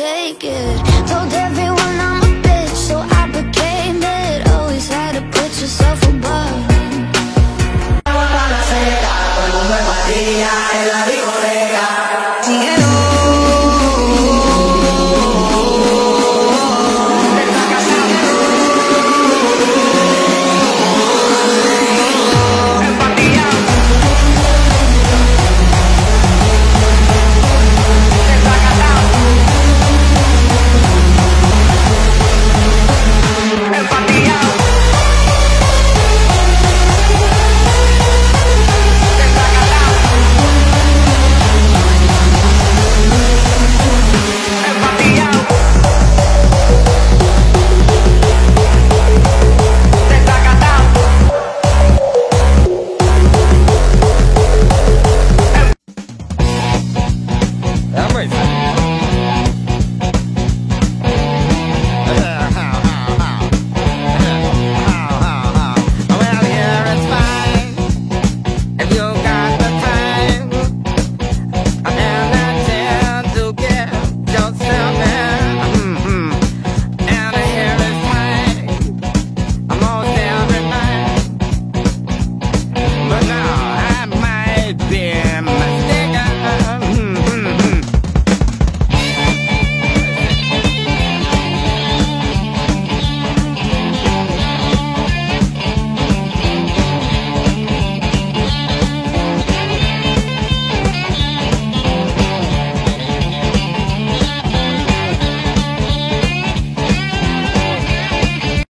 take it.